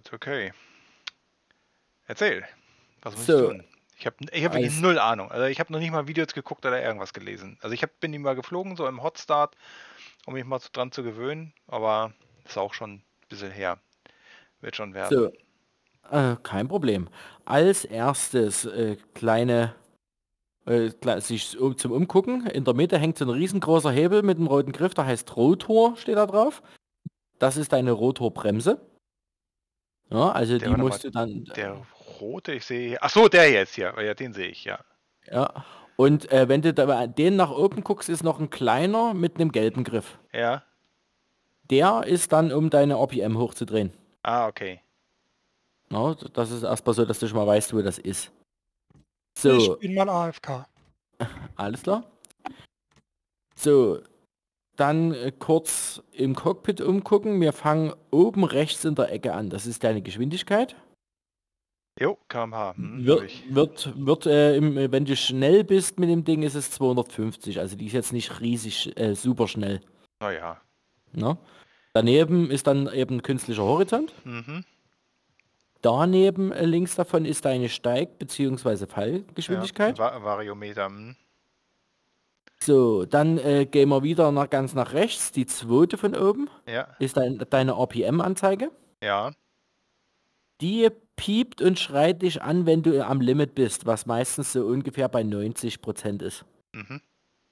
Gut, okay. Erzähl. Was muss So, ich tun? Ich habe ich hab null Ahnung. Also ich habe noch nicht mal Videos geguckt oder irgendwas gelesen. Also ich hab, bin mal geflogen, so im Hotstart, um mich mal so dran zu gewöhnen, aber ist auch schon ein bisschen her. Wird schon werden. so, äh, kein Problem. Als erstes äh, kleine, äh, sich um, zum Umgucken. In der Mitte hängt so ein riesengroßer Hebel mit einem roten Griff, der heißt Rotor, steht da drauf. Das ist deine Rotorbremse. Ja, also Der die musst du dann, der rote, ich sehe. Ach so, der jetzt hier. Ja, den sehe ich, ja. ja. Und äh, wenn du da den nach oben guckst, ist noch ein kleiner mit einem gelben Griff. Ja. Der ist dann, um deine RPM hochzudrehen. Ah, okay. Ja, das ist erstmal so, dass du schon mal weißt, wo das ist. Ich So, bin mal AFK. alles klar. So, dann äh, kurz im Cockpit umgucken. Wir fangen oben rechts in der Ecke an. Das ist deine Geschwindigkeit. Jo, kmh. Hm, Wird, wird, wird äh, im, äh, wenn du schnell bist mit dem Ding, ist es 250. Also die ist jetzt nicht riesig äh, super schnell. Naja. Ne? Daneben ist dann eben künstlicher Horizont. Mhm. Daneben äh, links davon ist deine Steig- bzw. Ja. Fallgeschwindigkeit. Va Variometer. Hm. So, dann äh, gehen wir wieder nach, ganz nach rechts. Die zweite von oben Ja. ist dein, deine RPM-Anzeige. Ja. Die piept und schreit dich an, wenn du am Limit bist, was meistens so ungefähr bei 90% ist. Mhm.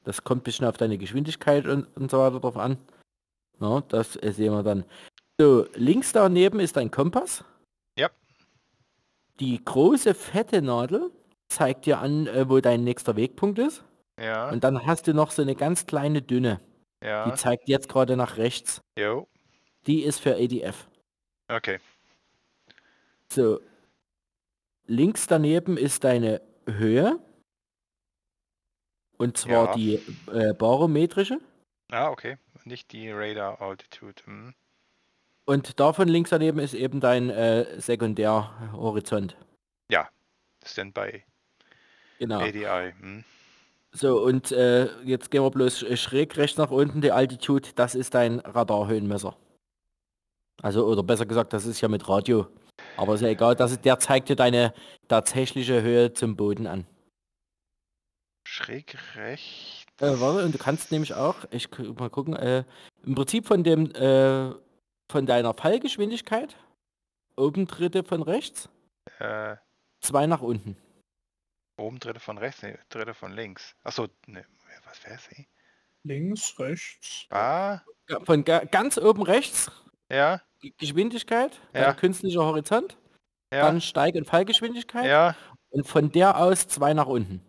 Das kommt ein bisschen auf deine Geschwindigkeit und, und so weiter drauf an. Ja, das äh, sehen wir dann. So, links daneben ist dein Kompass. Ja. Die große fette Nadel zeigt dir an, äh, wo dein nächster Wegpunkt ist. Ja. Und dann hast du noch so eine ganz kleine dünne. Die Ja. zeigt jetzt gerade nach rechts. Jo. Die ist für ADF. Okay. So. Links daneben ist deine Höhe. Und zwar Ja. die äh, barometrische. Ah, okay. Nicht die Radar Altitude. Hm. Und davon links daneben ist eben dein äh, Sekundärhorizont. Ja. Standby. Genau. ADI. Hm. So, und äh, jetzt gehen wir bloß sch- schräg rechts nach unten. Die Altitude, das ist dein Radarhöhenmesser. Also, oder besser gesagt, das ist ja mit Radio. Aber ist ja egal, das ist, der zeigt dir deine tatsächliche Höhe zum Boden an. Schräg rechts. Äh, warte, und du kannst nämlich auch, ich mal gucken, äh, im Prinzip von dem, äh, von deiner Fallgeschwindigkeit, oben dritte von rechts, Äh, zwei nach unten. Oben dritte von rechts, nee, dritte von links. Achso, ne, was wäre sie? Links, rechts. Ah, Ja, Von ga ganz oben rechts, ja, Geschwindigkeit, Ja. künstlicher Horizont, ja, dann Steig- und Fallgeschwindigkeit ja, und von der aus zwei nach unten.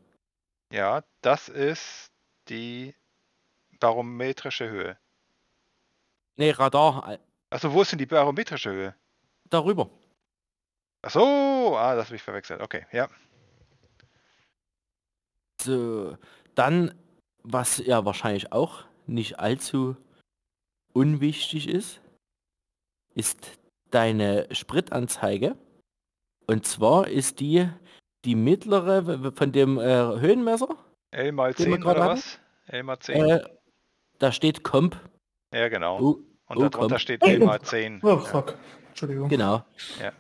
ja, das ist die barometrische Höhe. Nee, Radar, Achso, wo ist denn die barometrische Höhe? darüber. Achso, ah, das habe ich verwechselt. Okay, ja. So, dann, was ja wahrscheinlich auch nicht allzu unwichtig ist, ist deine Spritanzeige. Und zwar ist die die mittlere von dem äh, Höhenmesser. L mal Den wir 10 gerade oder hatten? was? L mal 10. Äh, da steht Comp. ja, genau. Oh, Und oh, darunter komm. steht L mal 10. Oh, Ja. fuck. Entschuldigung. genau. Ja.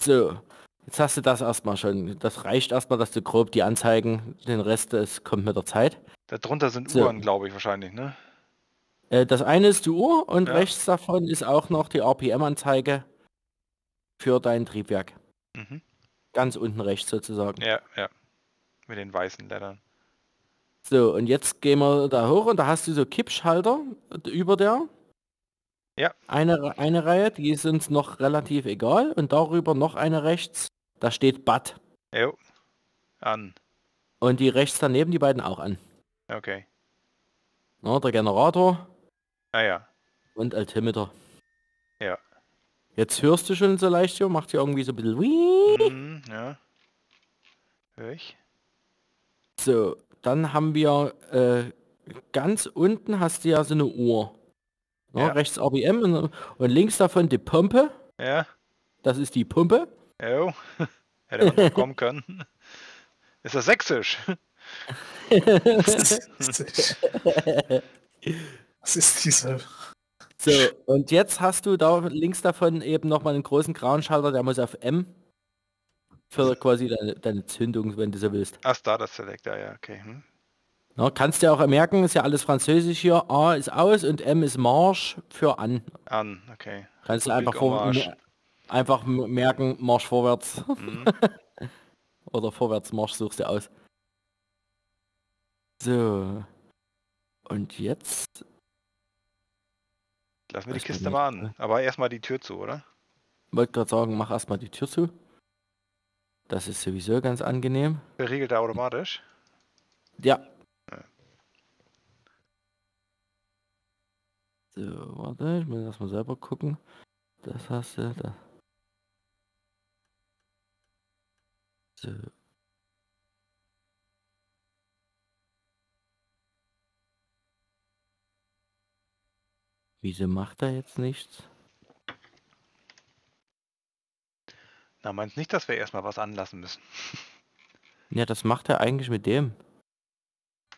So, jetzt hast du das erstmal schon. Das reicht erstmal, dass du grob die Anzeigen, den Rest, das kommt mit der Zeit. Darunter sind So. Uhren, glaube ich, wahrscheinlich, ne? Äh, das eine ist die Uhr und Ja. rechts davon ist auch noch die RPM-Anzeige für dein Triebwerk. Mhm. Ganz unten rechts sozusagen. Ja, ja. Mit den weißen Lettern. So, und jetzt gehen wir da hoch und da hast du so Kippschalter über der. Ja. Eine, eine Reihe, die ist uns noch relativ egal. Und darüber noch eine rechts. Da steht Bad. Jo. An. Und die rechts daneben, die beiden auch an. Okay. Na, der Generator Ah ja. und Altimeter. Ja. Jetzt hörst du schon so leicht hier, macht hier irgendwie so ein bisschen Wii. Mhm, ja. Hör ich? So, dann haben wir äh, ganz unten hast du ja so eine Uhr. Ja. Rechts RPM und, und links davon die Pumpe. Ja. Das ist die Pumpe. Jo. Hätte man noch kommen können. Ist das sächsisch? Was ist diese So, und jetzt hast du da links davon eben nochmal einen großen grauen Schalter, der muss auf M für quasi deine, deine Zündung, wenn du so willst. Ah, Starter Select, ja, ja, okay. Hm. Na, kannst du auch merken, ist ja alles französisch hier. A ist aus und M ist Marsch für an. An, okay. Kannst du einfach, vor, einfach merken, Marsch vorwärts. Mhm. Oder vorwärts Marsch suchst du aus. So. Und jetzt... Lass mir die Kiste mal an. Aber erstmal die Tür zu, oder? Wollte gerade sagen, mach erstmal die Tür zu. Das ist sowieso ganz angenehm. Verriegelt er automatisch? Ja. So, warte, ich muss erstmal selber gucken. Das hast du da. So. Wieso macht er jetzt nichts? Na, meinst nicht, dass wir erstmal was anlassen müssen? Ja, das macht er eigentlich mit dem.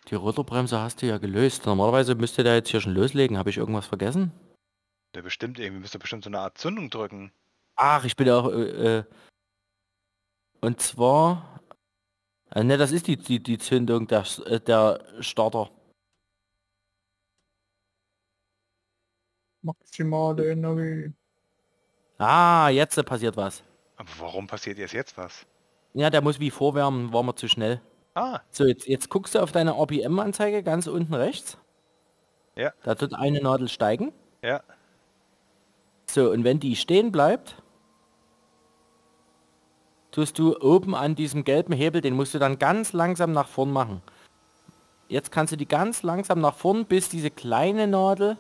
Die Rotorbremse hast du ja gelöst. Normalerweise müsste der jetzt hier schon loslegen. Habe ich irgendwas vergessen? Der bestimmt irgendwie, müsste bestimmt so eine Art Zündung drücken. Ach, ich bin auch... Äh, äh und zwar... Äh, ne, das ist die, die, die Zündung, der, äh, der Starter. Maximale Energie. Ah, jetzt passiert was. Aber warum passiert erst jetzt was? Ja, der muss wie vorwärmen, war mir zu schnell. Ah. So, jetzt, jetzt guckst du auf deine RPM-Anzeige ganz unten rechts. Ja. Da tut eine Nadel steigen. Ja. So, und wenn die stehen bleibt, tust du oben an diesem gelben Hebel, den musst du dann ganz langsam nach vorn machen. Jetzt kannst du die ganz langsam nach vorn, bis diese kleine Nadel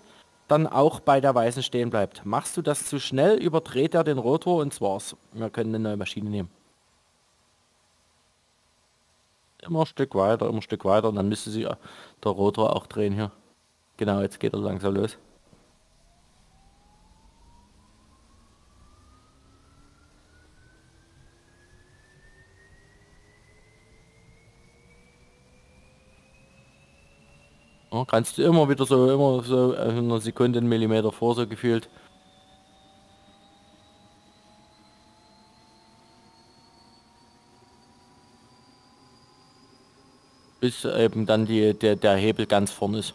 dann auch bei der weißen stehen bleibt. Machst du das zu schnell, überdreht er den Rotor und war's. Wir können eine neue Maschine nehmen. Immer ein Stück weiter, immer ein Stück weiter und dann müsste sich der Rotor auch drehen hier. Genau, jetzt geht er langsam los. Kannst du immer wieder so, immer so in einer Sekunde einen Millimeter vor so gefühlt. Bis eben dann die, der, der Hebel ganz vorn ist.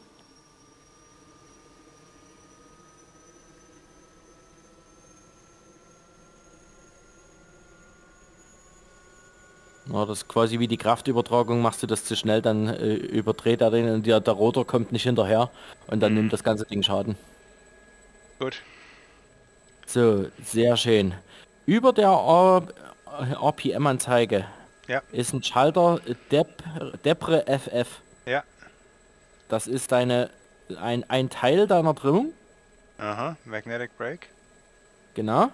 Ja, das ist quasi wie die Kraftübertragung, machst du das zu schnell, dann äh, überdreht er den und der, der Rotor kommt nicht hinterher und dann nimmt das ganze Ding Schaden. Gut. So, sehr schön. Über der RPM-Anzeige ja. ist ein Schalter Dep Depre FF. Ja. Das ist deine ein, ein Teil deiner Trimmung. Aha, Magnetic Brake. Genau.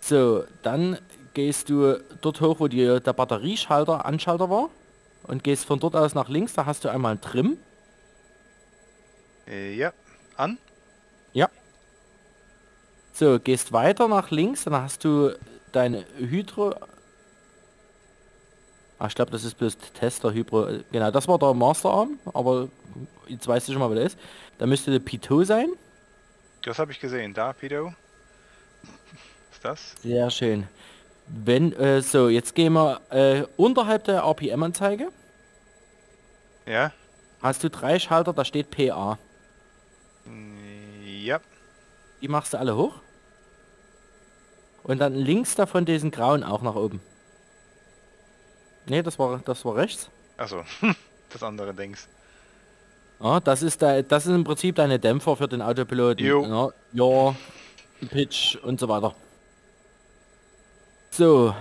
So, dann gehst du dort hoch, wo die, der Batterieschalter, Anschalter war und gehst von dort aus nach links, da hast du einmal ein Trim. Äh, ja, an. Ja. So, gehst weiter nach links, dann hast du deine Hydro... Ach, ich glaube, das ist bloß Tester Hydro... Genau, das war der Masterarm, aber jetzt weißt du schon mal, wer das ist. Da müsste der Pitot sein. Das habe ich gesehen, da, Pitot. ist das? Sehr schön. Wenn, äh, so, jetzt gehen wir äh, unterhalb der RPM-Anzeige. Ja. Hast du drei Schalter, da steht PA. Ja. Die machst du alle hoch. Und dann links davon diesen grauen auch nach oben. Ne, das war das war rechts. Achso, das andere Dings. Ja, das ist da, das ist im Prinzip deine Dämpfer für den Autopiloten. Jo. Ja, ja, Pitch und so weiter. So,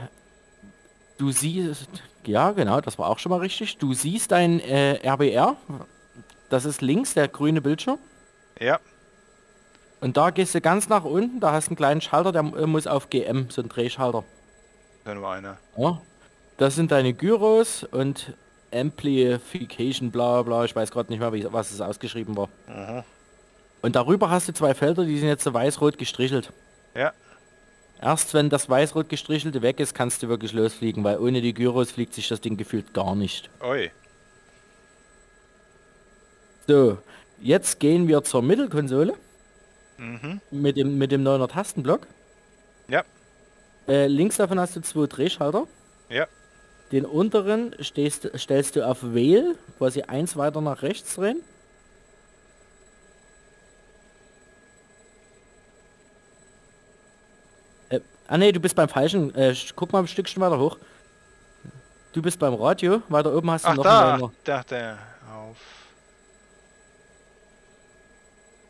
du siehst, ja genau, das war auch schon mal richtig. Du siehst dein äh, RBR, das ist links der grüne Bildschirm. Ja. Und da gehst du ganz nach unten, da hast du einen kleinen Schalter, der muss auf GM, so ein Drehschalter. Da nur einer. Ja. Das sind deine Gyros und Amplification, bla bla, ich weiß gerade nicht mehr, wie, was es ausgeschrieben war. Mhm. Und darüber hast du zwei Felder, die sind jetzt so weiß-rot gestrichelt. Ja. Erst wenn das weiß-rot gestrichelte weg ist, kannst du wirklich losfliegen, weil ohne die Gyros fliegt sich das Ding gefühlt gar nicht. Oi. So, jetzt gehen wir zur Mittelkonsole. Mhm. mit dem, mit dem 9er Tastenblock. Ja. Äh, links davon hast du zwei Drehschalter. Ja. Den unteren stehst, stellst du auf Wähl, quasi eins weiter nach rechts drehen. Äh, ah ne, du bist beim falschen. Äh, guck mal ein Stückchen weiter hoch. Du bist beim Radio. Weiter oben hast du Ach noch da, einen da, der auf.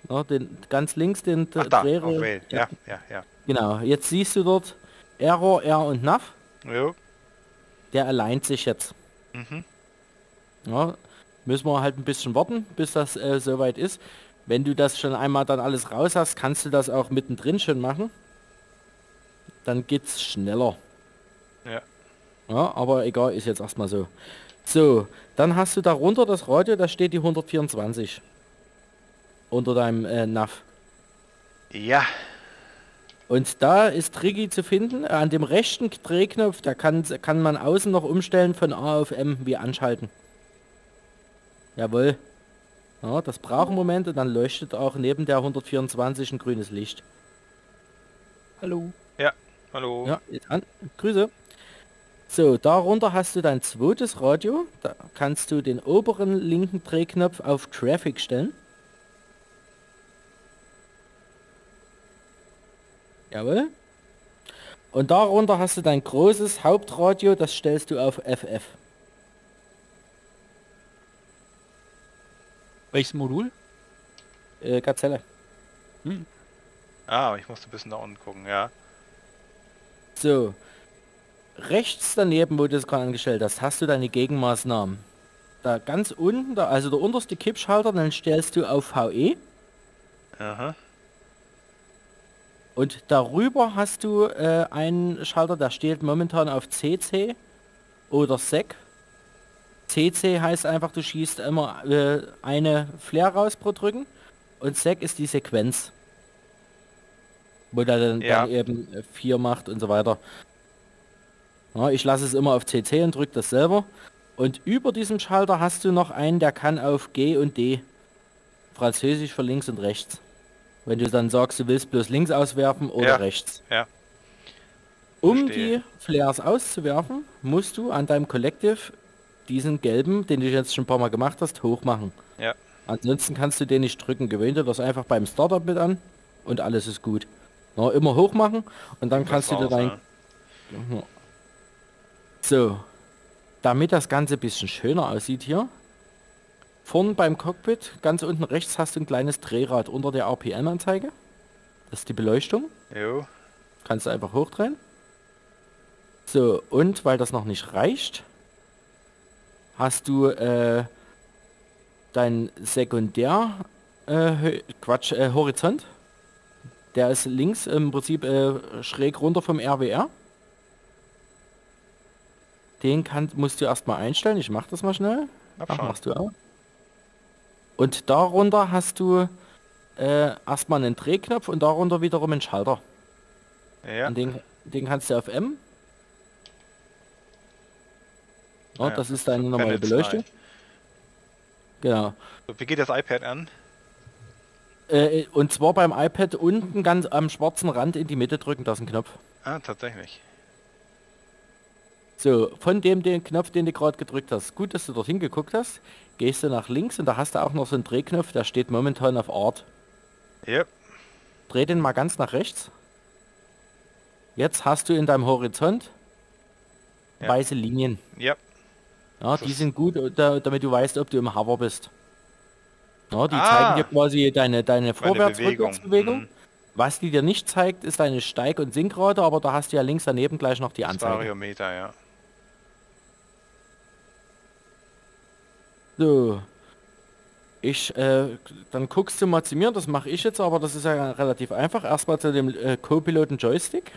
ja, den, ganz links den Ach da, Drehre-. Ja, ja, ja. Genau. Jetzt siehst du dort Error, R und Nav. Jo. Der alleint sich jetzt. Mhm. Ja, müssen wir halt ein bisschen warten, bis das äh, soweit ist. Wenn du das schon einmal dann alles raus hast, kannst du das auch mittendrin schon machen. Dann geht's schneller. Ja. Ja, aber egal, ist jetzt erstmal so. So, dann hast du darunter das Radio, da steht die 124. Unter deinem äh, Nav. Ja. Und da ist tricky zu finden. An dem rechten Drehknopf, da kann, kann man außen noch umstellen von A auf M wie anschalten. Jawohl. Ja, das braucht einen Moment und dann leuchtet auch neben der 124 ein grünes Licht. Hallo. Hallo. Ja, ist an. Grüße. So, darunter hast du dein zweites Radio. Da kannst du den oberen linken Drehknopf auf Traffic stellen. Jawohl. Und darunter hast du dein großes Hauptradio, das stellst du auf FF. Welches Modul? Äh, Gazelle. Ah, ich musste ein bisschen da unten gucken, ja. So. Rechts daneben, wo du es gerade angestellt hast, hast du deine Gegenmaßnahmen. Da ganz unten, da, also der unterste Kippschalter, dann stellst du auf VE. Aha. Und darüber hast du äh, einen Schalter, der steht momentan auf CC oder SEC. CC heißt einfach, du schießt immer äh, eine Flare raus pro Drücken und SEC ist die Sequenz. Wo der dann, Ja. dann eben äh, 4 macht und so weiter. Ja, ich lasse es immer auf CC und drücke das selber. Und über diesem Schalter hast du noch einen, der kann auf G und D. Französisch für links und rechts. Wenn du dann sagst, du willst bloß links auswerfen oder Ja. rechts. Ja. Um die Flares auszuwerfen, musst du an deinem Collective diesen gelben, den du jetzt schon ein paar Mal gemacht hast, hochmachen. Ja. Ansonsten kannst du den nicht drücken. Gewöhnt dir das einfach beim Startup mit an und alles ist gut. Na, immer hochmachen und dann kannst du war's, rein. ja. So, damit das Ganze ein bisschen schöner aussieht hier. Vorn beim Cockpit, ganz unten rechts hast du ein kleines Drehrad unter der RPM-Anzeige. Das ist die Beleuchtung. Jo. Kannst du einfach hochdrehen. So, und weil das noch nicht reicht, hast du äh, dein Sekundär, äh, Quatsch, äh, Horizont. Der ist links im Prinzip äh, schräg runter vom RWR. Den kann, musst du erstmal einstellen. Ich mach das mal schnell. Ach, machst du auch. Und darunter hast du äh, erstmal einen Drehknopf und darunter wiederum einen Schalter. Ja. Und den, den kannst du auf M. Oh, Ja, das ist deine normale. Beleuchtung. Genau. So, wie geht das iPad an? Äh, und zwar beim iPad unten ganz am schwarzen Rand in die Mitte drücken, das ist ein Knopf. Ah, tatsächlich. So, von dem den Knopf, den du gerade gedrückt hast. Gut, dass du dorthin geguckt hast. Gehst du nach links und da hast du auch noch so einen Drehknopf, der steht momentan auf Art. Yep. Dreh den mal ganz nach rechts. Jetzt hast du in deinem Horizont Ja. weiße Linien. Yep. Ja, Das die sind gut, da, damit du weißt, ob du im Hover bist. Ja, die Ah. zeigen dir quasi deine, deine Vorwärts-Rückwärtsbewegung. Mhm. Was die dir nicht zeigt, ist deine Steig- und Sinkrate, aber da hast du ja links daneben gleich noch die Anzeige. Variometer, ja. So. Ich, äh, dann guckst du mal zu mir, das mache ich jetzt, aber das ist ja relativ einfach. Erstmal zu dem äh, Co-Piloten Joystick.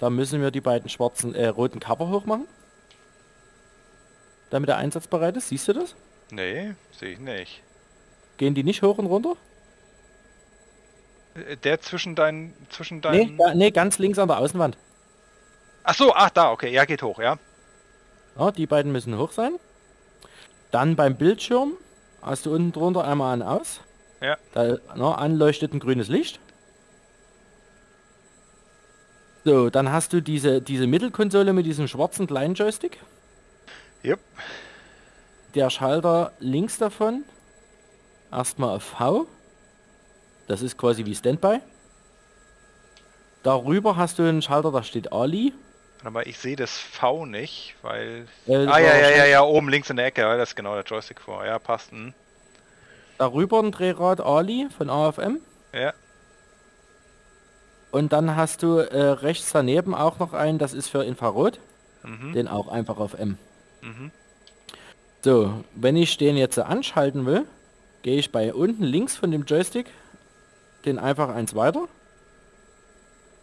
Da müssen wir die beiden schwarzen, äh, roten Cover hochmachen. Damit er einsatzbereit ist, siehst du das? Nee, sehe ich nicht. Gehen die nicht hoch und runter? Äh, Der zwischen deinen, zwischen Nee, deinen... ga, nee, ganz links an der Außenwand. Ach so, ach da, okay, ja, geht hoch, ja. Ja, die beiden müssen hoch sein. Dann beim Bildschirm hast du unten drunter einmal an aus. Ja. Da ne, anleuchtet ein grünes Licht. So, dann hast du diese, diese Mittelkonsole mit diesem schwarzen kleinen Joystick. Jupp. Der Schalter links davon. Erstmal auf V. Das ist quasi wie Standby. Darüber hast du einen Schalter, da steht Ali. Aber ich sehe das V nicht, weil... Äh, Ah, ja, ja, ja, ja, oben links in der Ecke, das ist genau der Joystick vor. Ja, passt. Hm. Darüber ein Drehrad Ali von AFM. Ja, Und dann hast du äh, rechts daneben auch noch einen, das ist für Infrarot. mhm, Den auch einfach auf M. mhm. So, wenn ich den jetzt anschalten will, gehe ich bei unten links von dem Joystick den einfach eins weiter.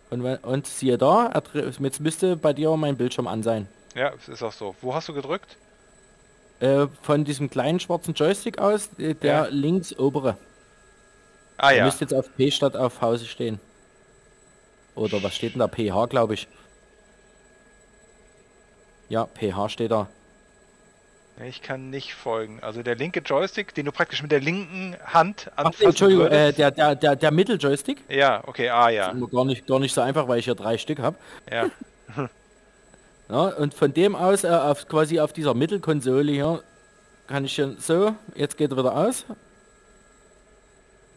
Und, und siehe da, er jetzt müsste bei dir mein Bildschirm an sein. Ja, es ist auch so. Wo hast du gedrückt? Äh, von diesem kleinen schwarzen Joystick aus, äh, der Ja. links obere. Ah ja, müsste jetzt auf P statt auf Hause stehen. Oder was steht denn da? PH, glaube ich. Ja, PH steht da. Ich kann nicht folgen. Also der linke Joystick, den du praktisch mit der linken Hand Ach, anfassen Entschuldigung, äh, der, der, der, der Mitteljoystick. Ja, okay, ah ja, Ist Gar nicht, gar nicht so einfach, weil ich hier drei Stück habe. ja. Ja, und von dem aus, äh, auf, quasi auf dieser Mittelkonsole hier, kann ich hier so, jetzt geht er wieder aus.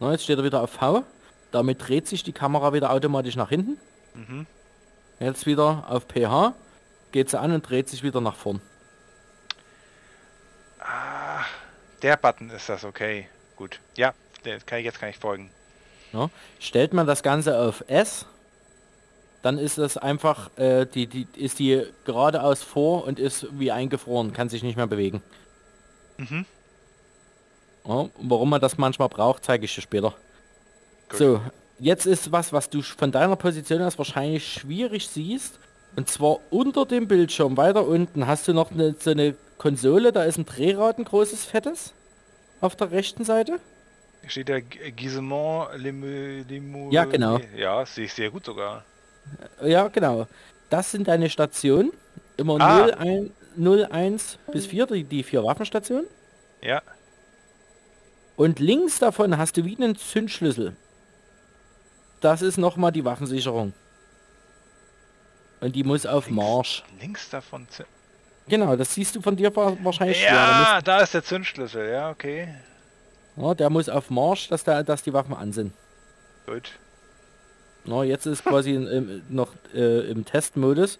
Na, jetzt steht er wieder auf V. Damit dreht sich die Kamera wieder automatisch nach hinten. Mhm. Jetzt wieder auf PH, geht sie an und dreht sich wieder nach vorn. Ah, der Button ist das, okay. Gut. Ja, der kann ich, jetzt kann ich folgen. Ja. Stellt man das Ganze auf S, dann ist das einfach, äh, die, die, ist die geradeaus vor und ist wie eingefroren, kann sich nicht mehr bewegen. Mhm. Und warum man das manchmal braucht, zeige ich dir später. Gut. So, jetzt ist was, was du von deiner Position aus wahrscheinlich schwierig siehst. Und zwar unter dem Bildschirm, weiter unten, hast du noch eine, so eine Konsole, da ist ein Drehrad, ein großes, fettes. Auf der rechten Seite. Steht der Gisement Limo, Limo Ja, genau. Ja, sehe ich sehr gut sogar. Ja, genau. Das sind deine Stationen. Immer Ah. 0, 1, 0, 1 bis 4, die, die vier Waffenstationen. Ja, Und links davon hast du wie einen Zündschlüssel. Das ist nochmal die Waffensicherung. Und die muss auf Marsch. links davon. Genau, das siehst du von dir wa- wahrscheinlich Ja, da ist der Zündschlüssel. Ja, okay. ja, der muss auf Marsch, dass, da, dass die Waffen an sind. Gut. Na, jetzt ist quasi in, im, noch äh, im Testmodus.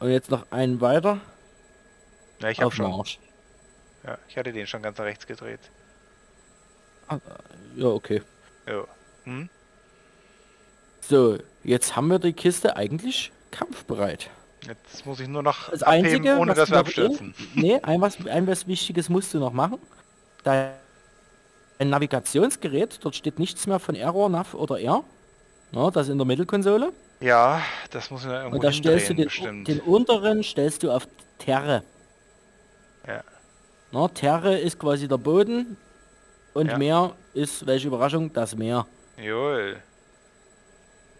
Und jetzt noch einen weiter Ja, ich habe auf schon. Marsch. Ja, ich hatte den schon ganz nach rechts gedreht. Ja, okay. Jo. Hm? So, jetzt haben wir die Kiste eigentlich kampfbereit. Jetzt muss ich nur noch Das abheben, Einzige, ohne dass wir eh- abstürzen. Nee, ein was, ein was Wichtiges musst du noch machen. Dein ein Navigationsgerät, dort steht nichts mehr von Error, Nav oder R. Ja, das in der Mittelkonsole. Ja, das muss ich irgendwo Und da stellst du den, bestimmt. den unteren stellst du auf Terre. Ja. Na, Terre ist quasi der Boden und Ja. Meer ist, welche Überraschung, das Meer. Jawohl.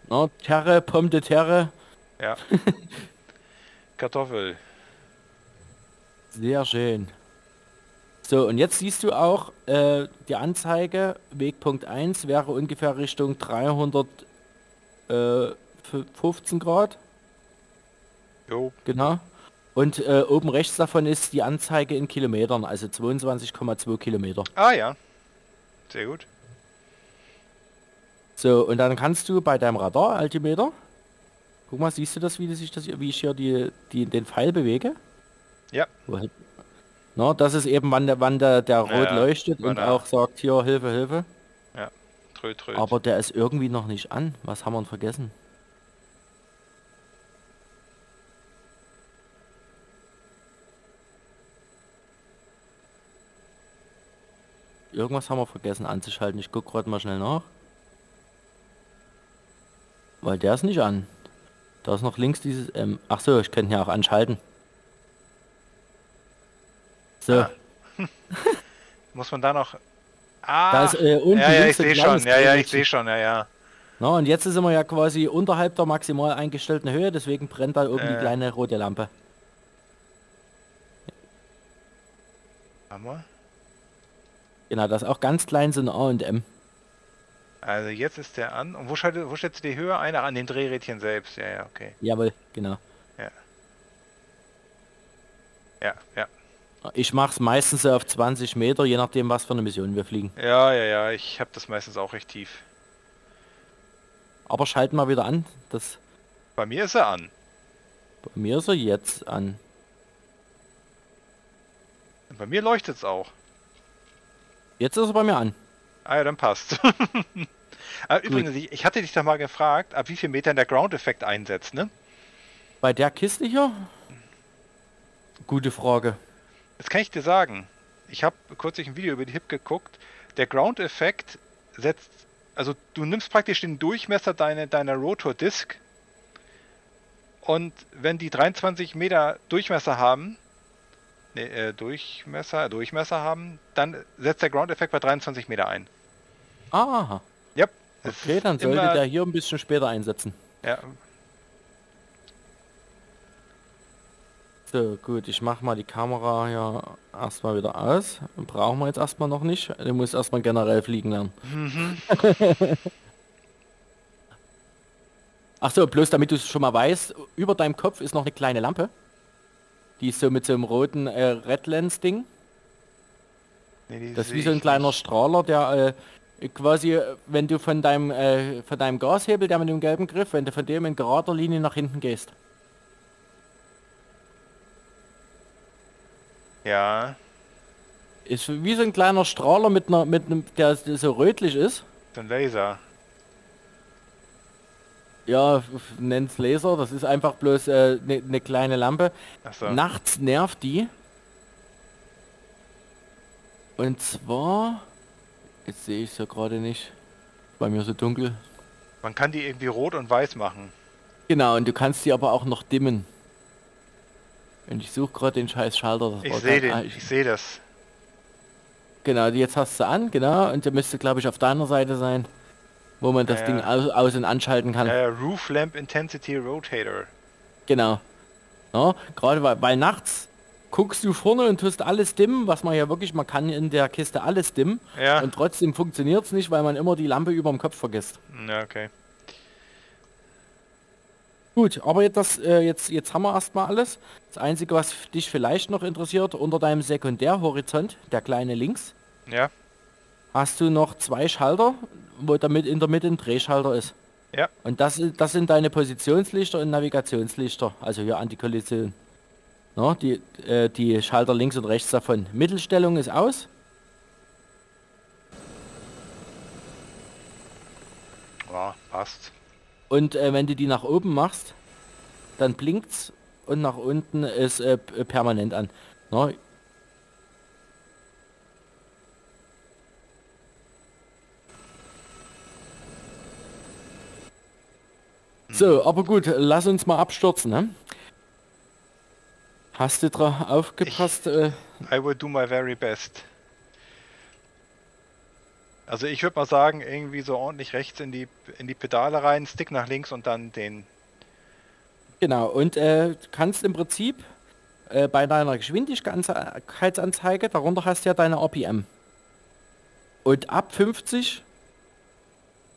Na, Terre, Pomme de Terre, Ja. Kartoffel. sehr schön. So, und jetzt siehst du auch, äh, die Anzeige, Wegpunkt 1 wäre ungefähr Richtung 315 Grad. Jo. Genau. Und äh, oben rechts davon ist die Anzeige in Kilometern, also 22,2 Kilometer. Ah ja. Sehr gut. So, und dann kannst du bei deinem Radar Altimeter, guck mal, siehst du das, wie, sich das, wie ich hier die, die, den Pfeil bewege? Ja. Na, das ist eben, wann der, wann der, der rot Ja, leuchtet und auch sagt, hier, Hilfe, Hilfe. Tröd, tröd. Aber der ist irgendwie noch nicht an. Was haben wir vergessen? Irgendwas haben wir vergessen anzuschalten. Ich guck gerade mal schnell nach. Weil der ist nicht an. Da ist noch links dieses M. Ach so, ich könnte ja auch anschalten. So, Ah. Muss man da noch... Ah, da ist äh, unten ja, ja, ich sehe schon. Ja, ja, ich sehe schon. Ja, ja. Na, und jetzt sind wir ja quasi unterhalb der maximal eingestellten Höhe, deswegen brennt da oben die Äh. kleine rote Lampe. Hammer. Genau, das ist auch ganz klein so ein A und M. Also jetzt ist der an. Und wo, schaltet, wo stellst du die Höhe ein? Ach, an dem Drehrädchen selbst. Ja, ja, okay. Jawohl, genau. Ja, ja. Ich mache es meistens auf 20 Meter, je nachdem, was für eine Mission wir fliegen. Ja, ja, ja. Ich habe das meistens auch recht tief. Aber schalten wir wieder an. Das, Bei mir ist er an. bei mir ist er jetzt an. Bei mir leuchtet es auch. Jetzt ist er bei mir an. Ah ja, dann passt. Aber übrigens, ich, ich hatte dich doch mal gefragt, ab wie viel Metern der Ground-Effekt einsetzt, ne? Bei der Kiste hier? Gute Frage. Das kann ich dir sagen. Ich habe kürzlich ein Video über die HIP geguckt. Der Ground-Effekt setzt, also du nimmst praktisch den Durchmesser deiner, deiner Rotor-Disk und wenn die 23 Meter Durchmesser haben, nee, äh, Durchmesser, Durchmesser haben, dann setzt der Ground-Effekt bei 23 Meter ein. Ah. Es okay, dann sollte der hier ein bisschen später einsetzen. Ja, So, gut, ich mache mal die Kamera ja erstmal wieder aus. Brauchen wir jetzt erstmal noch nicht. Du musst erstmal generell fliegen lernen. Mhm. Ach so, bloß damit du es schon mal weißt, über deinem Kopf ist noch eine kleine Lampe. Die ist so mit so einem roten äh, Red Lens Ding. Nee, Das ist wie so ein kleiner nicht. Strahler, der äh, quasi, äh, wenn du von deinem, äh, von deinem Gashebel, der mit dem gelben Griff, wenn du von dem in gerader Linie nach hinten gehst. Ja, Ist wie so ein kleiner Strahler mit einer, mit einem, der so rötlich ist. so ein Laser. Ja, nennt's Laser, das ist einfach bloß eine ne ne kleine Lampe. Achso. Nachts nervt die. Und zwar, jetzt sehe ich es ja gerade nicht, bei mir so dunkel. Man kann die irgendwie rot und weiß machen. Genau, und du kannst die aber auch noch dimmen. Und ich suche gerade den scheiß Schalter. Ich sehe grad- ah, den, ich sehe das. Genau, jetzt hast du an, genau, und der müsste glaube ich auf deiner Seite sein, wo man das Ja, Ding ja. aus, aus und anschalten kann. Äh, Roof Lamp Intensity Rotator. Genau. Ja, gerade weil, weil nachts guckst du vorne und tust alles dimmen, was man ja wirklich, man kann in der Kiste alles dimmen Ja. und trotzdem funktioniert es nicht, weil man immer die Lampe über dem Kopf vergisst. Ja, okay. Gut, aber jetzt, das, äh, jetzt, jetzt haben wir erstmal alles. Das Einzige, was dich vielleicht noch interessiert, unter deinem Sekundärhorizont, der kleine links, Ja, hast du noch zwei Schalter, wo damit in der Mitte ein Drehschalter ist. Ja. Und das, das sind deine Positionslichter und Navigationslichter, also hier Antikollision. Ja, die, äh, die Schalter links und rechts davon. Mittelstellung ist aus. ja passt. Und äh, wenn du die nach oben machst, dann blinkt's und nach unten ist äh, p- permanent an. Na, So, aber gut, lass uns mal abstürzen, ne? Hast du drauf aufgepasst? Äh, I will do my very best. Also ich würde mal sagen, irgendwie so ordentlich rechts in die in die Pedale rein, Stick nach links und dann den. Genau, und äh, du kannst im Prinzip äh, bei deiner Geschwindigkeitsanzeige, darunter hast du ja deine RPM. Und ab 50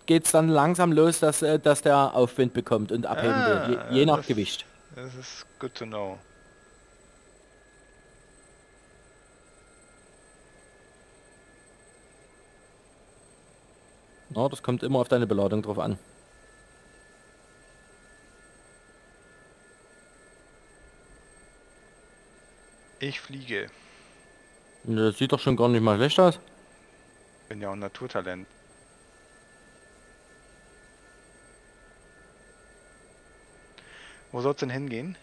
geht es dann langsam los, dass, äh, dass der Aufwind bekommt und abheben will, Ah, je, je nach das- Gewicht. Das ist good to know. Ja, das kommt immer auf deine Beladung drauf an. Ich fliege. Das sieht doch schon gar nicht mal schlecht aus. Bin ja auch ein Naturtalent. Wo soll's denn hingehen?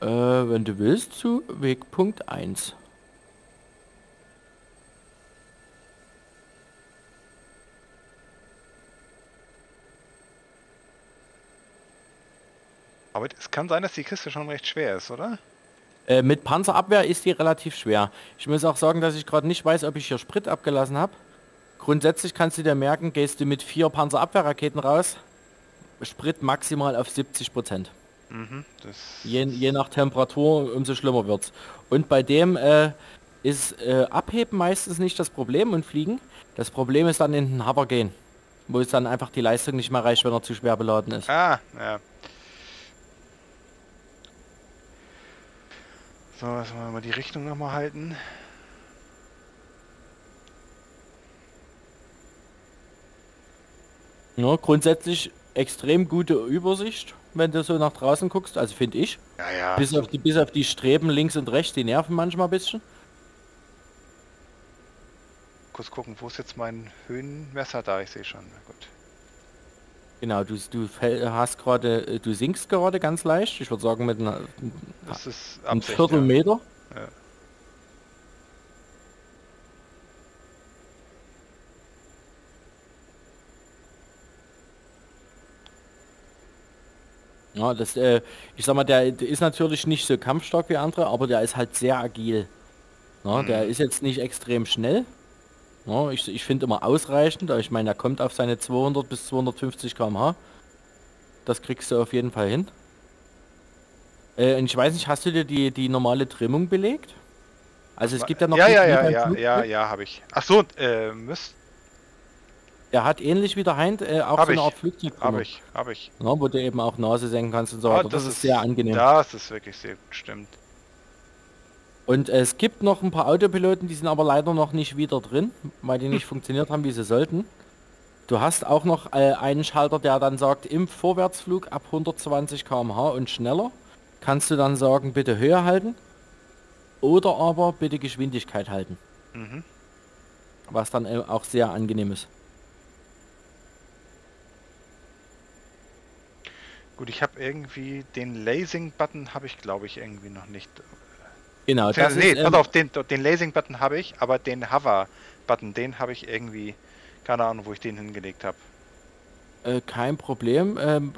Äh, wenn du willst, zu Wegpunkt 1. Aber es kann sein, dass die Kiste schon recht schwer ist, oder? Äh, mit Panzerabwehr ist die relativ schwer. Ich muss auch sagen, dass ich gerade nicht weiß, ob ich hier Sprit abgelassen habe. Grundsätzlich kannst du dir merken, gehst du mit vier Panzerabwehrraketen raus, Sprit maximal auf 70 Prozent. Mhm. Je, je nach Temperatur umso schlimmer wird's. Und bei dem, äh, ist äh, Abheben meistens nicht das Problem und Fliegen. Das Problem ist dann in den Hover gehen, wo es dann einfach die Leistung nicht mehr reicht, wenn er zu schwer beladen ist. Ah, ja. So, wir mal die Richtung nochmal halten. Ja, grundsätzlich extrem gute Übersicht, wenn du so nach draußen guckst, also finde ich. Ja, ja. Bis auf, die, bis auf die Streben links und rechts, die nerven manchmal ein bisschen. Kurz gucken, wo ist jetzt mein Höhenmesser da? Ich sehe schon. Na gut. Genau, du, du hast gerade, äh, du sinkst gerade ganz leicht. Ich würde sagen mit einer, Das ist einem Absicht, ja. Viertelmeter. Ja. Ja, das, äh, ich sag mal, der, der ist natürlich nicht so kampfstark wie andere, aber der ist halt sehr agil. Ja, Der Mhm. ist jetzt nicht extrem schnell. Ja, ich ich finde immer ausreichend, aber ich meine, er kommt auf seine 200 bis 250 km/h. Das kriegst du auf jeden Fall hin. Äh, und ich weiß nicht, hast du dir die, die normale Trimmung belegt? Also es gibt ja noch Ja, ja, ja, ja, ja, ja, habe ich. Ach so, äh, müsst, Der hat ähnlich wie der Hind äh, auch Hab so eine Art Flugzeug. habe ich, habe ich. Ja, wo du eben auch Nase senken kannst und so Ah, weiter. Das, ist sehr angenehm. Das ist wirklich sehr gut, stimmt. Und es gibt noch ein paar Autopiloten, die sind aber leider noch nicht wieder drin, weil die nicht funktioniert haben, wie sie sollten. Du hast auch noch äh, einen Schalter, der dann sagt, im Vorwärtsflug ab 120 km/h und schneller kannst du dann sagen, bitte Höhe halten oder aber bitte Geschwindigkeit halten, Mhm. was dann äh, auch sehr angenehm ist. Gut, ich habe irgendwie den Lasing-Button habe ich glaube ich irgendwie noch nicht. Genau, das nee, ist, pass ähm, auf, den, den Lasing-Button habe ich, aber den Hover-Button, den habe ich irgendwie, keine Ahnung, wo ich den hingelegt habe. Äh, kein Problem. Ähm,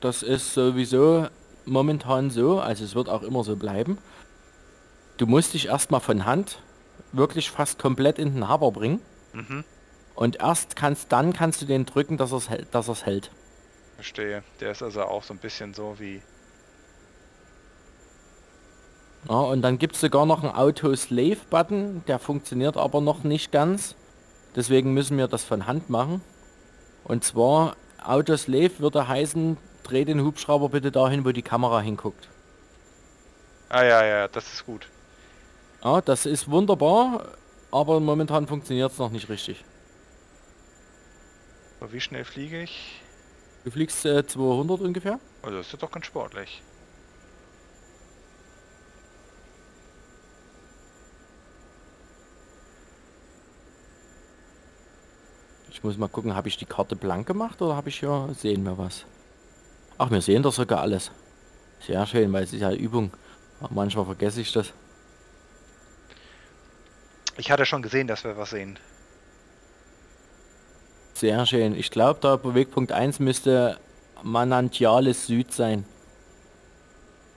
das ist sowieso momentan so, also es wird auch immer so bleiben. Du musst dich erstmal von Hand wirklich fast komplett in den Hover bringen Mhm, und erst kannst dann kannst du den drücken, dass es dass er's hält. verstehe. Der ist also auch so ein bisschen so wie. Ja, und dann gibt es sogar noch einen Auto-Slave-Button, der funktioniert aber noch nicht ganz. Deswegen müssen wir das von Hand machen. Und zwar Auto-Slave würde heißen, dreh den Hubschrauber bitte dahin, wo die Kamera hinguckt. Ah ja, ja, das ist gut. Ja, das ist wunderbar, aber momentan funktioniert es noch nicht richtig. Wie schnell fliege ich? Du fliegst äh, 200 ungefähr? Also das ist ja doch ganz sportlich. Ich muss mal gucken, habe ich die Karte blank gemacht oder habe ich hier, sehen wir was? Ach, wir sehen doch sogar alles. Sehr schön, weil es ist ja Übung. Aber manchmal vergesse ich das. Ich hatte schon gesehen, dass wir was sehen. Sehr schön. Ich glaube, der Bewegpunkt 1 müsste Manantiales Süd sein.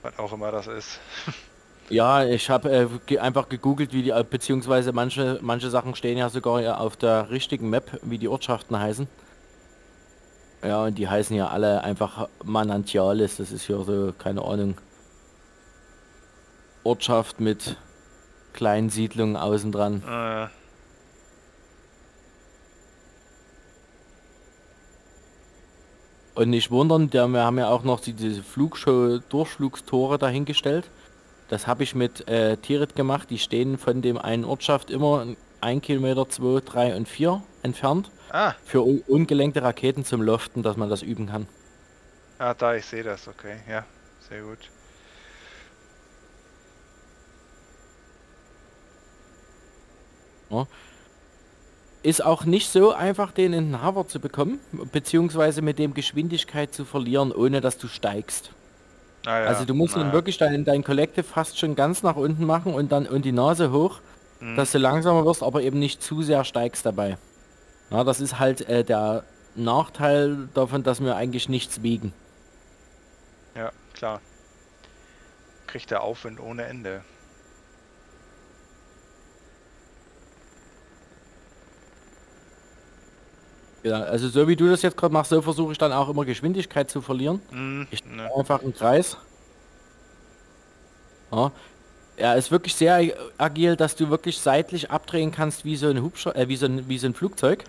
Was auch immer das ist. Ja, ich habe äh, einfach gegoogelt, wie die, äh, beziehungsweise manche, manche Sachen stehen ja sogar ja auf der richtigen Map, wie die Ortschaften heißen. Ja, und die heißen ja alle einfach Manantiales. Das ist hier so, keine Ahnung, Ortschaft mit kleinen Siedlungen außen dran. Äh, Und nicht wundern, der, wir haben ja auch noch die, diese Flugshow Durchflugstore dahingestellt. Das habe ich mit äh, Tirit gemacht. Die stehen von dem einen Ortschaft immer ein Kilometer, zwei, drei und vier entfernt. ah, Für un ungelenkte Raketen zum Loften, dass man das üben kann. ah, da, ich sehe das, okay. Ja, sehr gut. Ist auch nicht so einfach, den in den Hover zu bekommen, beziehungsweise mit dem Geschwindigkeit zu verlieren, ohne dass du steigst. Ah, ja. Also du musst na dann ja. wirklich dein, dein Collective fast schon ganz nach unten machen und dann und die Nase hoch, Mhm. dass du langsamer wirst, aber eben nicht zu sehr steigst dabei. Ja, das ist halt äh, der Nachteil davon, dass wir eigentlich nichts wiegen. Ja, klar. Kriegt der Aufwind ohne Ende. Ja, also so wie du das jetzt gerade machst, so versuche ich dann auch immer Geschwindigkeit zu verlieren. Mhm, Ich ne. einfach einen Kreis. Ja. er ist wirklich sehr agil, dass du wirklich seitlich abdrehen kannst wie so ein Hubschrauber, äh, wie so ein, wie so ein Flugzeug.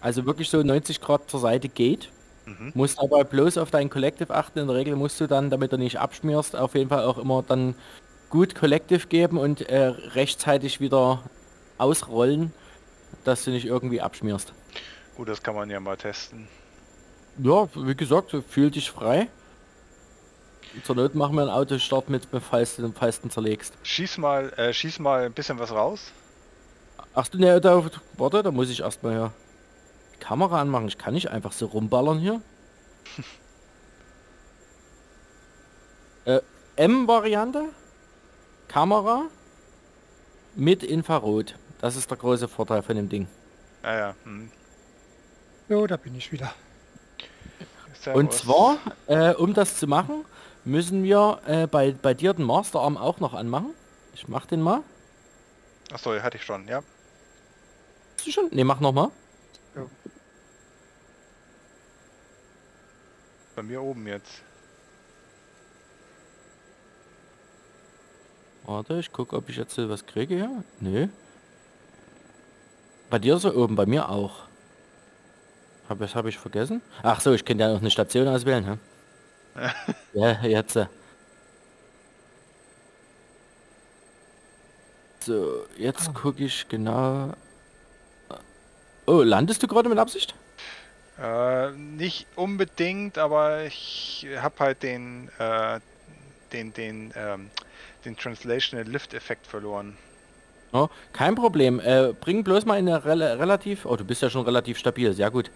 Also wirklich so 90 Grad zur Seite geht. Mhm. Musst aber bloß auf dein Collective achten. In der Regel musst du dann, damit du nicht abschmierst, auf jeden Fall auch immer dann gut Collective geben und äh, rechtzeitig wieder ausrollen, dass du nicht irgendwie abschmierst. Gut, das kann man ja mal testen. Ja, wie gesagt, fühl dich frei. Zur Not machen wir einen Autostart mit, falls du, falls du zerlegst. Schieß mal, äh, schieß mal ein bisschen was raus. Ach du, ne, da, warte, da muss ich erstmal die Kamera anmachen. Ich kann nicht einfach so rumballern hier. äh, M-Variante, Kamera mit Infrarot. Das ist der große Vorteil von dem Ding. Ja, ja. Hm. Jo, da bin ich wieder. Und Servus. zwar, äh, um das zu machen, müssen wir äh, bei, bei dir den Masterarm auch noch anmachen. Ich mach den mal. Achso, hatte ich schon, ja. Hast du schon? Ne, mach noch mal. Bei mir oben jetzt. Warte, ich gucke, ob ich jetzt was kriege hier. Nö. Bei dir so oben, bei mir auch. Hab, das habe ich vergessen. Ach so, ich könnte ja noch eine Station auswählen, hä? ja, jetzt. äh. So, jetzt gucke ich genau. Oh, landest du gerade mit Absicht? Äh, nicht unbedingt, aber ich habe halt den, äh, den, den, ähm, den Translational Lift Effekt verloren. Oh, kein Problem. Äh, bring bloß mal in eine rela relativ... Oh, du bist ja schon relativ stabil. Sehr gut.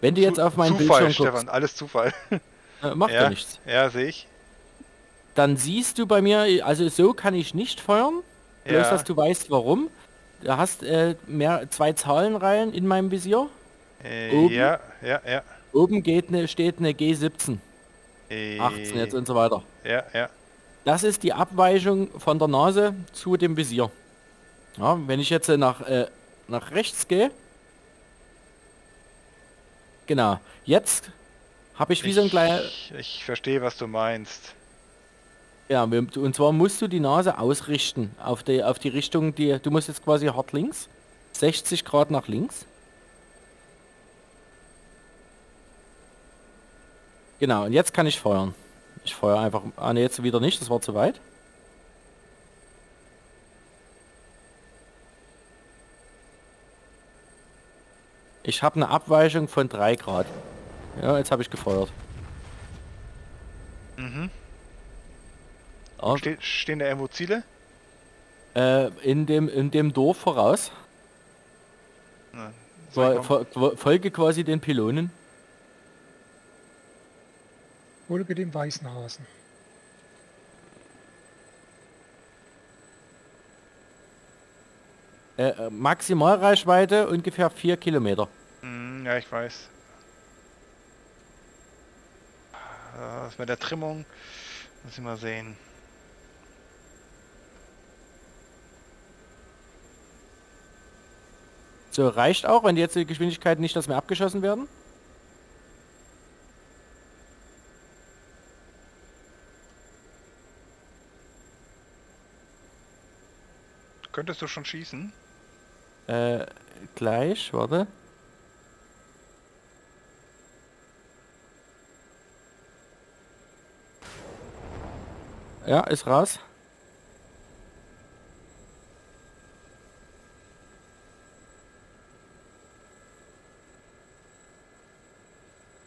Wenn du jetzt auf meinen Zufall, Bildschirm guckst, Stefan, alles Zufall. äh, macht ja. ja, nichts. ja, sehe ich. Dann siehst du bei mir, also so kann ich nicht feuern. Bloß, Ja. dass du weißt, warum. Du hast äh, mehr zwei Zahlenreihen in meinem Visier. Äh, Oben? Ja, ja, ja. Oben geht eine, steht eine G17, Äh, 18 jetzt und so weiter. Ja, ja. Das ist die Abweichung von der Nase zu dem Visier. Ja, wenn ich jetzt äh, nach, äh, nach rechts gehe. Genau. Jetzt habe ich wie so ein kleiner... Ich, verstehe, was du meinst. Ja, und zwar musst du die Nase ausrichten auf die, auf die Richtung, die du musst jetzt quasi hart links, 60 Grad nach links. Genau, und jetzt kann ich feuern. Ich feuere einfach, ah ne, jetzt wieder nicht, das war zu weit. Ich habe eine Abweichung von 3 Grad. Ja, jetzt habe ich gefeuert. Mhm. Ja, Ste stehen da irgendwo Ziele? äh, in, dem, in dem Dorf voraus. Na, Folge quasi den Pylonen. Folge dem weißen Hasen. Äh, äh, Maximalreichweite ungefähr 4 Kilometer. Hm, ja, ich weiß. Äh, Was mit der Trimmung? Muss ich mal sehen. So reicht auch, wenn jetzt die Geschwindigkeiten nicht, dass wir abgeschossen werden. Könntest du schon schießen? Äh, gleich, warte. Ja, ist raus.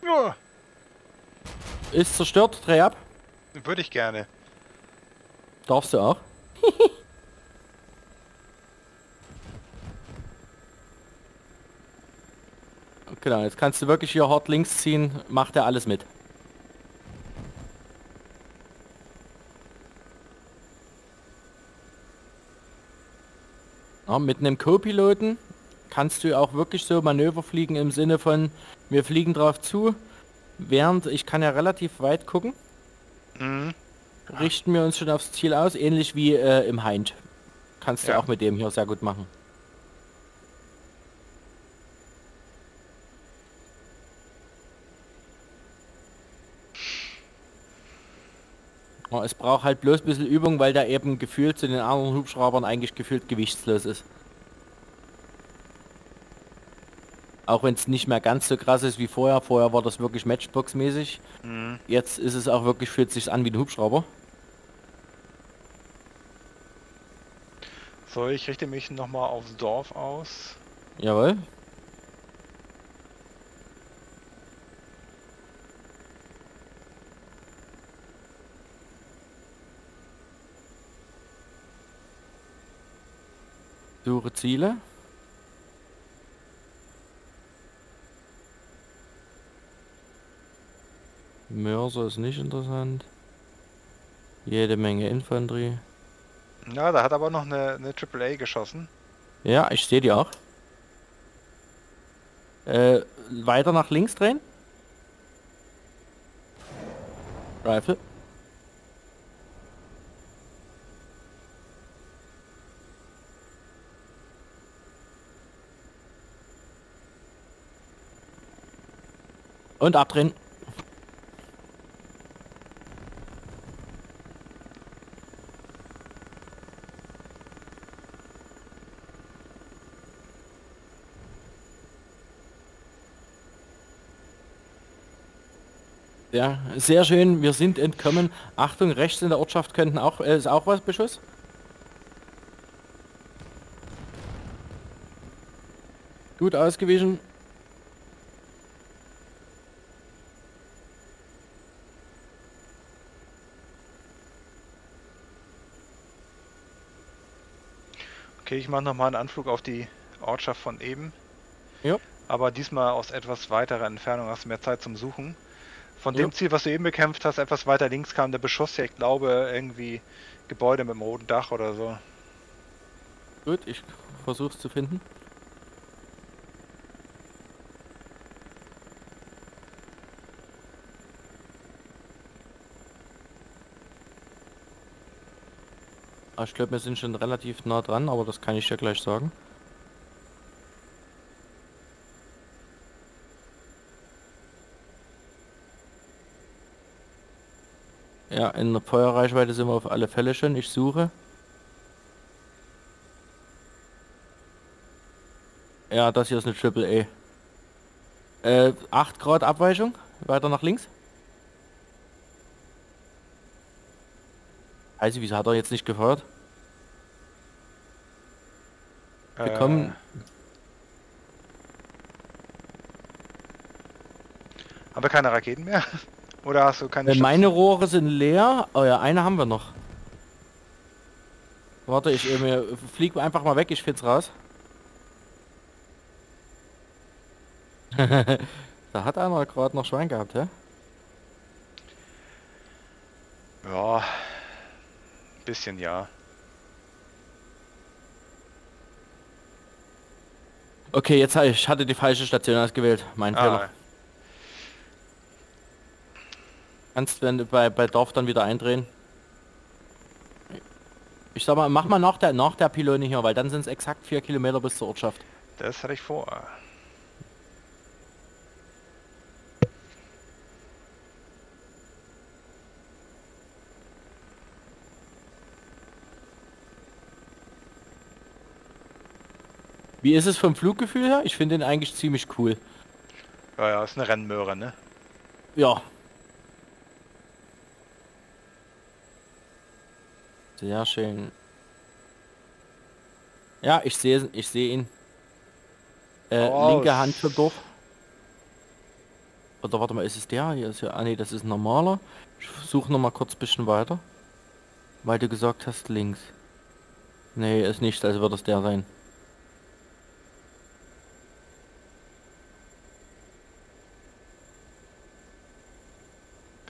Ja, Ist zerstört, dreh ab. würde ich gerne. Darfst du auch. genau, jetzt kannst du wirklich hier hart links ziehen, macht er alles mit. Ja, mit einem Co-Piloten kannst du auch wirklich so Manöver fliegen im Sinne von, wir fliegen drauf zu, während ich kann ja relativ weit gucken Mhm. richten wir uns schon aufs Ziel aus, ähnlich wie äh, im Hind. Kannst du Ja. auch mit dem hier sehr gut machen. Ja, Es braucht halt bloß ein bisschen Übung, weil der eben gefühlt zu den anderen Hubschraubern eigentlich gefühlt gewichtslos ist. Auch wenn es nicht mehr ganz so krass ist wie vorher. Vorher war das wirklich Matchbox-mäßig. Mhm. Jetzt ist es auch wirklich, fühlt sich an wie ein Hubschrauber. So, ich richte mich nochmal aufs Dorf aus. Jawohl. Suche Ziele. Mörser ist nicht interessant. Jede Menge Infanterie. Ja, da hat aber noch eine, eine AAA geschossen. Ja, ich sehe die auch. Äh, weiter nach links drehen. Rifle. Und abdrehen. Ja, sehr schön. Wir sind entkommen. Achtung, rechts in der Ortschaft könnten auch äh, ist auch was Beschuss. Gut ausgewichen. Okay, ich mache nochmal einen Anflug auf die Ortschaft von eben. Ja. Aber diesmal aus etwas weiterer Entfernung hast du mehr Zeit zum Suchen. Von Ja. dem Ziel, was du eben bekämpft hast, etwas weiter links kam der Beschuss ja, ich glaube, irgendwie Gebäude mit dem roten Dach oder so. Gut, ich versuche es zu finden. Ich glaube, wir sind schon relativ nah dran, aber das kann ich ja gleich sagen. Ja, in der Feuerreichweite sind wir auf alle Fälle schon. Ich suche. Ja, das hier ist eine Triple A. Äh, 8 Grad Abweichung. Weiter nach links. Also, wieso hat er jetzt nicht gefeuert? Wir Äh, kommen. Haben wir keine Raketen mehr? Oder hast du keine Äh, Schützen? meine Rohre sind leer. Oh ja, eine haben wir noch. Warte, ich äh, mir flieg einfach mal weg, ich find's raus. da hat einer gerade noch Schwein gehabt, hä? Ja, bisschen ja. Okay, jetzt hab ich ich hatte die falsche Station ausgewählt. Mein Ah, Fehler. Kannst wenn du bei, bei Dorf dann wieder eindrehen. Ich sag mal, mach mal nach der nach der Pylone hier, weil dann sind es exakt vier Kilometer bis zur Ortschaft. das hatte ich vor. Wie ist es vom Fluggefühl her? Ich finde den eigentlich ziemlich cool. Ja, ja, ist eine Rennmöhre, ne? Ja. Sehr schön. Ja, ich sehe ich sehe ihn. Äh, Oh, linke Hand für durch. Oder warte mal, ist es der? Hier ist ja. Ah nee, das ist ein normaler. Ich suche noch mal kurz ein bisschen weiter. Weil du gesagt hast links. Nee, ist nicht, also wird es der sein.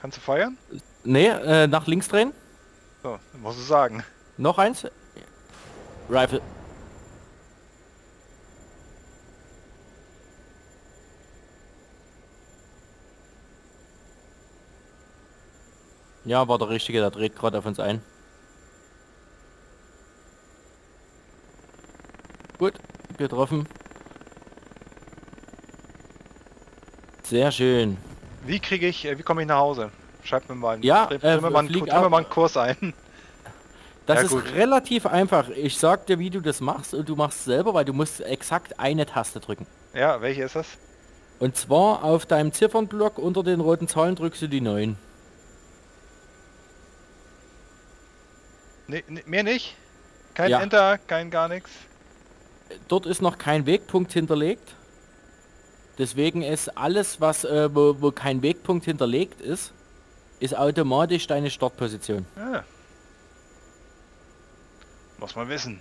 Kannst du feuern? Nee, äh, nach links drehen. So, musst du sagen. Noch eins. Rifle. Ja, war der Richtige, der dreht gerade auf uns ein. Gut, getroffen. Sehr schön. Wie kriege ich, äh, wie komme ich nach Hause? Schreib mir mal, einen- Ja, äh, mir mal, einen, mir mal einen Kurs ein. Das Ja, ist gut. relativ einfach. Ich sag dir, wie du das machst und du machst es selber, weil du musst exakt eine Taste drücken. Ja, welche ist das? Und zwar auf deinem Ziffernblock unter den roten Zahlen drückst du die 9. Nee, nee, mehr nicht? Kein Ja. Enter, kein gar nichts. Dort ist noch kein Wegpunkt hinterlegt. Deswegen ist alles, was äh, wo, wo kein Wegpunkt hinterlegt ist, ist automatisch deine Startposition. Ja. Muss man wissen.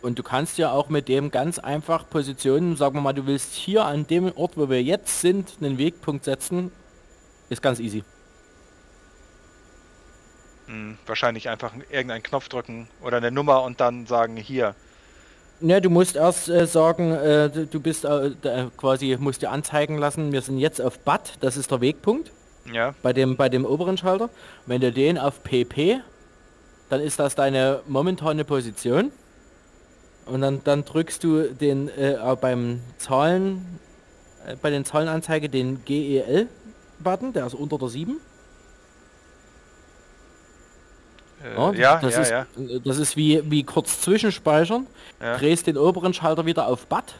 Und du kannst ja auch mit dem ganz einfach Positionen, sagen wir mal, du willst hier an dem Ort, wo wir jetzt sind, einen Wegpunkt setzen, ist ganz easy. Hm, wahrscheinlich einfach irgendeinen Knopf drücken oder eine Nummer und dann sagen hier. Ne, du musst erst äh, sagen, äh, du bist äh, da, quasi, musst dir anzeigen lassen, wir sind jetzt auf BAT, das ist der Wegpunkt, Ja, bei dem, bei dem oberen Schalter. Wenn du den auf PP, dann ist das deine momentane Position. Und dann, dann drückst du den äh, auch beim Zahlen, äh, bei den Zahlenanzeige den GEL-Button, der ist unter der 7. äh, Ja, das, ja, ist, ja, das ist wie, wie kurz zwischenspeichern. ja, Drehst den oberen Schalter wieder auf BAT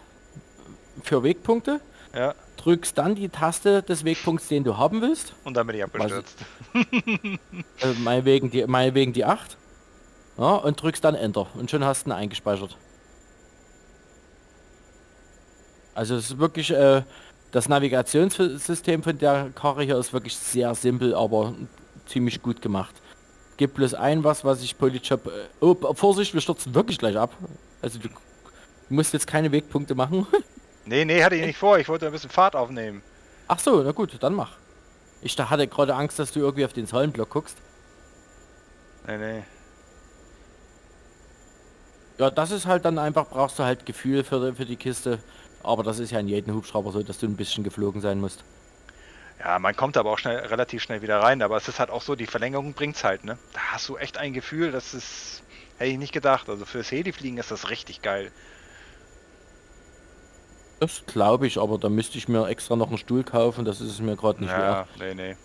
für Wegpunkte. ja. drückst dann die Taste des Wegpunkts, den du haben willst. Und dann bin ich abgestürzt. Äh, meinetwegen, die, meinetwegen die 8. Ja, und drückst dann Enter. Und schon hast du ihn eingespeichert. Also es ist wirklich, äh, das Navigationssystem von der Karre hier ist wirklich sehr simpel, aber ziemlich gut gemacht. Gibt bloß ein was, was ich Polyjob... Äh, oh, Vorsicht, wir stürzen wirklich gleich ab. Also du, du musst jetzt keine Wegpunkte machen. Nee, nee, hatte ich nicht vor. Ich wollte ein bisschen Fahrt aufnehmen. Ach so, na gut, dann mach. Ich da hatte gerade Angst, dass du irgendwie auf den Zahlenblock guckst. Nee, nee. Ja, das ist halt dann einfach, brauchst du halt Gefühl für, für die Kiste. Aber das ist ja in jedem Hubschrauber so, dass du ein bisschen geflogen sein musst. Ja, man kommt aber auch schnell, relativ schnell wieder rein. Aber es ist halt auch so, die Verlängerung bringt's halt, ne? Da hast du echt ein Gefühl, das ist... Hätte ich nicht gedacht. Also fürs Heli-Fliegen ist das richtig geil. Das glaube ich, aber da müsste ich mir extra noch einen Stuhl kaufen, das ist es mir gerade nicht Ja, nee, nee. wert.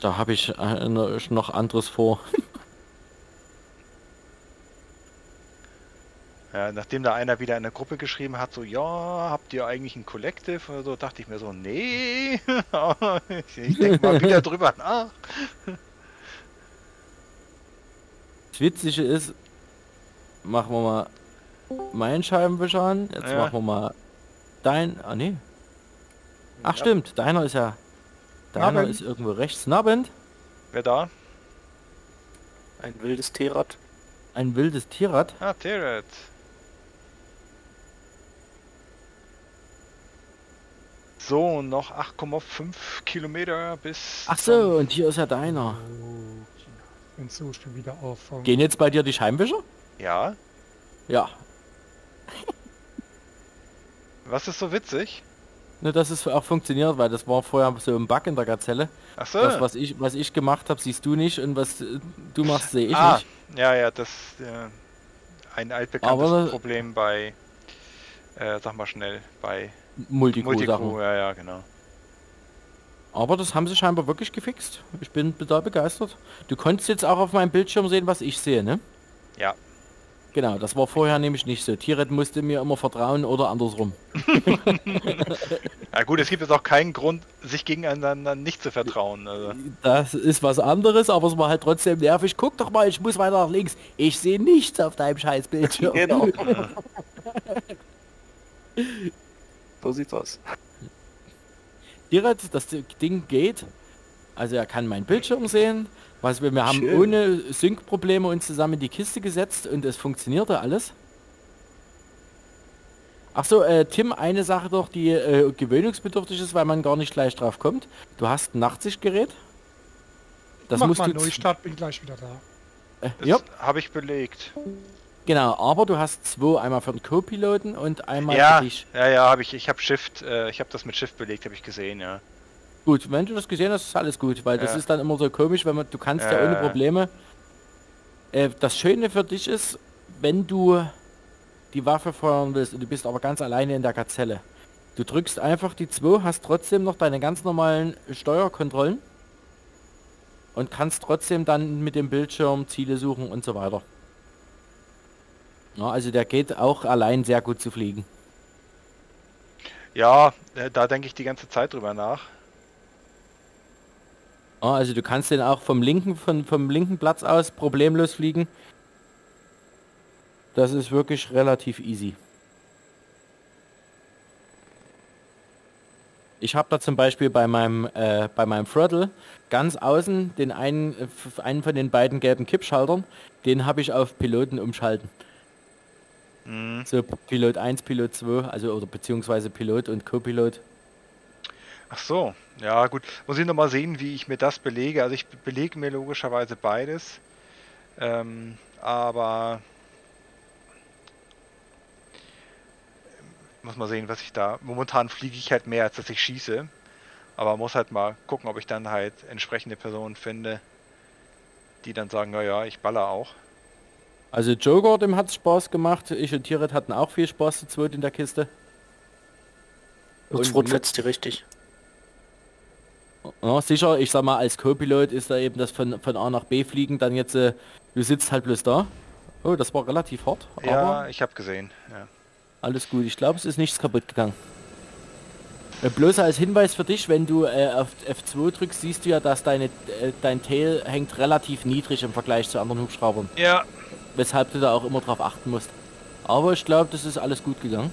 Da habe ich äh, noch anderes vor. Ja, nachdem da einer wieder in der Gruppe geschrieben hat, so, ja, habt ihr eigentlich ein Collective oder so, dachte ich mir so, nee, ich denke mal wieder drüber nach. Das Witzige ist, machen wir mal meinen Scheibenwischer an. Jetzt Ja. machen wir mal dein... Ah nee. Ach Ja. stimmt, deiner ist ja... Deiner Nabend. ist irgendwo rechts. Nabend. Wer da? Ein wildes T-Rad. Ein wildes Tierrad. Ah, Terret. So, noch 8,5 Kilometer bis... Ach so, und hier ist ja deiner. Wenn so schon wieder auf. ähm, Gehen jetzt bei dir die Scheibenwischer? Ja, Ja. was ist so witzig? Nur dass es auch funktioniert, weil das war vorher so ein Bug in der Gazelle. Ach so. Das, was ich, was ich gemacht habe, siehst du nicht und was du machst, sehe ich ah, nicht. ja, ja, das äh, ein altbekanntes Aber- Problem bei, äh, sag mal schnell, bei Multicrew-Sachen. Multicrew, ja, ja, genau. Aber das haben sie scheinbar wirklich gefixt. Ich bin total begeistert. Du konntest jetzt auch auf meinem Bildschirm sehen, was ich sehe, ne? Ja. Genau, das war vorher nämlich nicht so. Tiret musste mir immer vertrauen oder andersrum. Ja gut, es gibt jetzt auch keinen Grund, sich gegeneinander nicht zu vertrauen. Also. Das ist was anderes, aber es war halt trotzdem nervig. Guck doch mal, ich muss weiter nach links. Ich sehe nichts auf deinem scheiß Bildschirm. Genau. so sieht's aus. Tiret, das Ding geht. Also er kann meinen Bildschirm sehen. Was wir, wir haben Schön. ohne Sync-Probleme uns zusammen in die Kiste gesetzt und es funktionierte alles. Ach so, äh, Tim, eine Sache doch, die äh, gewöhnungsbedürftig ist, weil man gar nicht gleich drauf kommt. Du hast ein Nachtsichtgerät. Das mach musst mal du... Neustart, bin gleich wieder da. Äh, Das ja, habe ich belegt. Genau, aber du hast zwei, einmal für den Co-Piloten und einmal Ja, für dich. ja, ja, habe ich. Ich habe Shift, äh, ich habe das mit Shift belegt, habe ich gesehen, ja. Gut, wenn du das gesehen hast, ist alles gut, weil das Ja. ist dann immer so komisch, wenn man, du kannst ja, Ja, ohne. Probleme. Äh, das Schöne für dich ist, wenn du die Waffe feuern willst und du bist aber ganz alleine in der Gazelle, Du drückst einfach die 2, hast trotzdem noch deine ganz normalen Steuerkontrollen und kannst trotzdem dann mit dem Bildschirm Ziele suchen und so weiter. Ja, also der geht auch allein sehr gut zu fliegen. Ja, äh, da denke ich die ganze Zeit drüber nach. Ja, also du kannst den auch vom linken, von, vom linken Platz aus problemlos fliegen. Das ist wirklich relativ easy. Ich habe da zum Beispiel bei meinem äh, bei meinem Throttle ganz außen den einen einen von den beiden gelben Kippschaltern, den habe ich auf Piloten umschalten. Mhm. So Pilot 1, Pilot 2, also oder beziehungsweise Pilot und Co-Pilot. Ach so, ja gut. Muss ich noch mal sehen, wie ich mir das belege. Also ich be- belege mir logischerweise beides. Ähm, aber muss mal sehen, was ich da. Momentan fliege ich halt mehr, als dass ich schieße. Aber muss halt mal gucken, ob ich dann halt entsprechende Personen finde, die dann sagen, naja, ich baller auch. Also Joker, dem hat Spaß gemacht. Ich und Tiret hatten auch viel Spaß zu zweit in der Kiste. Und Und Rot mit- fetzt dir richtig. Ja, sicher, ich sag mal, als Co-Pilot ist da eben das von, von A nach B fliegen, dann jetzt, äh, du sitzt halt bloß da. Oh, das war relativ hart, aber Ja, ich habe gesehen. Ja. alles gut. Ich glaube, es ist nichts kaputt gegangen. Äh, bloß als Hinweis für dich, wenn du äh, auf F2 drückst, siehst du ja, dass deine, äh, dein Tail hängt relativ niedrig im Vergleich zu anderen Hubschraubern. ja, Weshalb du da auch immer drauf achten musst. Aber ich glaube, das ist alles gut gegangen.